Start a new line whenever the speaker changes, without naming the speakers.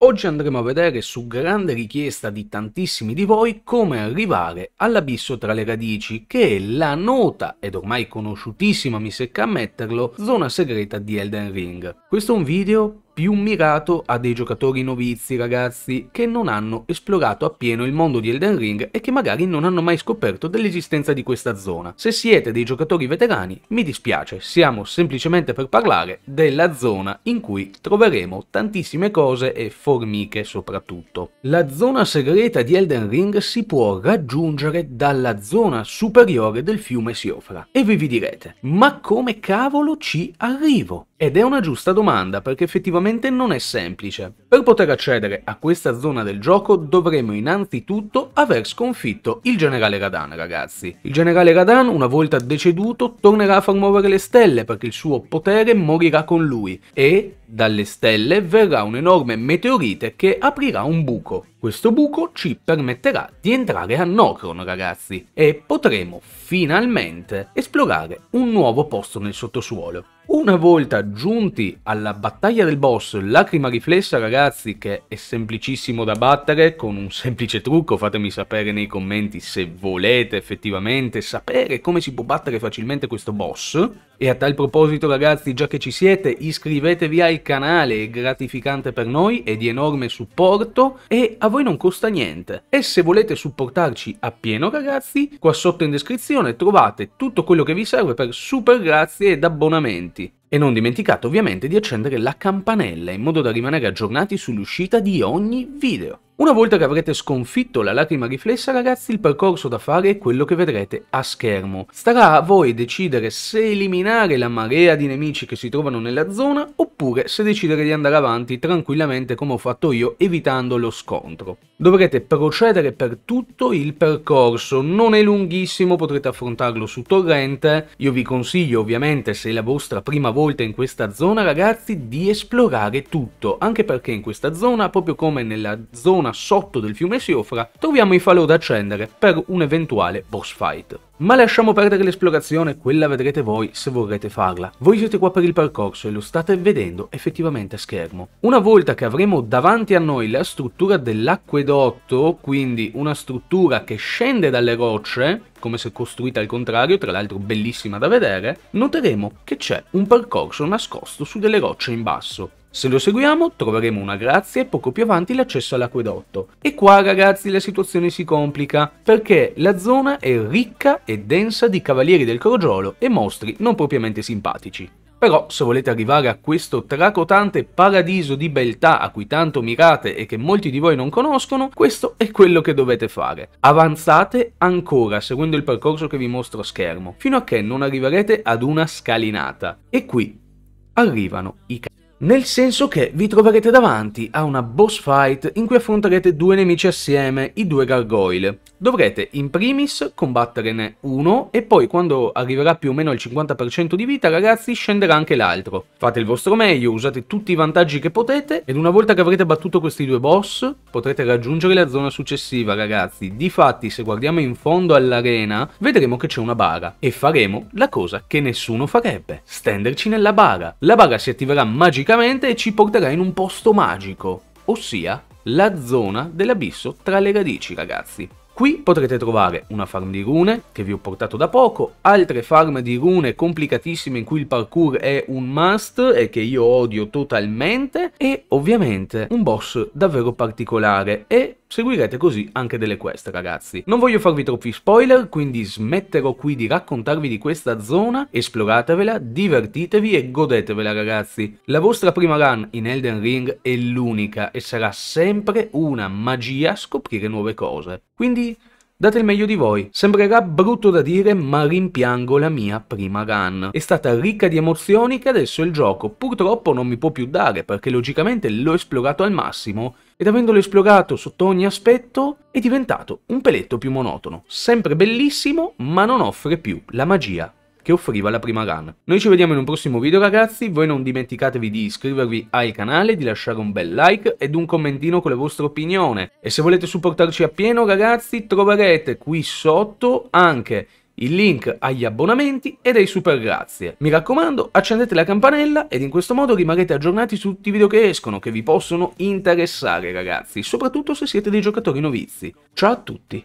Oggi andremo a vedere su grande richiesta di tantissimi di voi come arrivare all'abisso tra le radici, che è la nota ed ormai conosciutissima, mi secca ammetterlo, zona segreta di Elden Ring. Questo è un video più mirato a dei giocatori novizi ragazzi che non hanno esplorato appieno il mondo di Elden Ring e che magari non hanno mai scoperto dell'esistenza di questa zona. Se siete dei giocatori veterani mi dispiace, siamo semplicemente per parlare della zona in cui troveremo tantissime cose e formiche soprattutto. La zona segreta di Elden Ring si può raggiungere dalla zona superiore del fiume Siofra e voi vi direte ma come cavolo ci arrivo? Ed è una giusta domanda perché effettivamente non è semplice. Per poter accedere a questa zona del gioco dovremo innanzitutto aver sconfitto il generale Radan ragazzi. Il generale Radan una volta deceduto tornerà a far muovere le stelle perché il suo potere morirà con lui e dalle stelle verrà un'enorme meteorite che aprirà un buco. Questo buco ci permetterà di entrare a Nocron ragazzi e potremo finalmente esplorare un nuovo posto nel sottosuolo. Una volta giunti alla battaglia del boss Lacrima Riflessa ragazzi che è semplicissimo da battere con un semplice trucco fatemi sapere nei commenti se volete effettivamente sapere come si può battere facilmente questo boss e a tal proposito ragazzi già che ci siete iscrivetevi al canale è gratificante per noi è di enorme supporto e a voi non costa niente e se volete supportarci appieno ragazzi qua sotto in descrizione trovate tutto quello che vi serve per super grazie ed abbonamenti e non dimenticate ovviamente di accendere la campanella in modo da rimanere aggiornati sull'uscita di ogni video. Una volta che avrete sconfitto la lacrima riflessa ragazzi il percorso da fare è quello che vedrete a schermo. Starà a voi decidere se eliminare la marea di nemici che si trovano nella zona oppure se decidere di andare avanti tranquillamente come ho fatto io evitando lo scontro. Dovrete procedere per tutto il percorso, non è lunghissimo, potrete affrontarlo su torrente. Io vi consiglio ovviamente se è la vostra prima volta in questa zona ragazzi di esplorare tutto, anche perché in questa zona, proprio come nella zona zona sotto del fiume Siofra, troviamo i falò da accendere per un eventuale boss fight. Ma lasciamo perdere l'esplorazione, quella vedrete voi se vorrete farla. Voi siete qua per il percorso e lo state vedendo effettivamente a schermo. Una volta che avremo davanti a noi la struttura dell'acquedotto, quindi una struttura che scende dalle rocce, come se costruita al contrario, tra l'altro bellissima da vedere, noteremo che c'è un percorso nascosto su delle rocce in basso. Se lo seguiamo troveremo una grazia e poco più avanti l'accesso all'acquedotto. E qua ragazzi la situazione si complica, perché la zona è ricca e densa di cavalieri del crogiolo e mostri non propriamente simpatici. Però se volete arrivare a questo tracotante paradiso di beltà a cui tanto mirate e che molti di voi non conoscono, questo è quello che dovete fare. Avanzate ancora seguendo il percorso che vi mostro a schermo, fino a che non arriverete ad una scalinata. E qui arrivano i nel senso che vi troverete davanti a una boss fight in cui affronterete due nemici assieme, i due gargoyle. Dovrete in primis combatterne uno e poi quando arriverà più o meno al 50% di vita ragazzi scenderà anche l'altro. Fate il vostro meglio, usate tutti i vantaggi che potete ed una volta che avrete battuto questi due boss potrete raggiungere la zona successiva ragazzi. Difatti se guardiamo in fondo all'arena vedremo che c'è una bara e faremo la cosa che nessuno farebbe, stenderci nella bara. La bara si attiverà magicamente e ci porterà in un posto magico, ossia la zona dell'abisso tra le radici ragazzi. Qui potrete trovare una farm di rune, che vi ho portato da poco, altre farm di rune complicatissime in cui il parkour è un must e che io odio totalmente, e ovviamente un boss davvero particolare e Seguirete così anche delle quest ragazzi. Non voglio farvi troppi spoiler, quindi smetterò qui di raccontarvi di questa zona, esploratevela, divertitevi e godetevela ragazzi. La vostra prima run in Elden Ring è l'unica e sarà sempre una magia scoprire nuove cose. Quindi Date il meglio di voi. Sembrerà brutto da dire, ma rimpiango la mia prima run. È stata ricca di emozioni che adesso il gioco purtroppo non mi può più dare, perché logicamente l'ho esplorato al massimo, ed avendolo esplorato sotto ogni aspetto, è diventato un peletto più monotono. Sempre bellissimo, ma non offre più la magia che offriva la prima run. Noi ci vediamo in un prossimo video ragazzi, voi non dimenticatevi di iscrivervi al canale, di lasciare un bel like ed un commentino con la vostra opinione. E se volete supportarci appieno ragazzi, troverete qui sotto anche il link agli abbonamenti e dei super grazie. Mi raccomando, accendete la campanella ed in questo modo rimarrete aggiornati su tutti i video che escono, che vi possono interessare ragazzi, soprattutto se siete dei giocatori novizi. Ciao a tutti!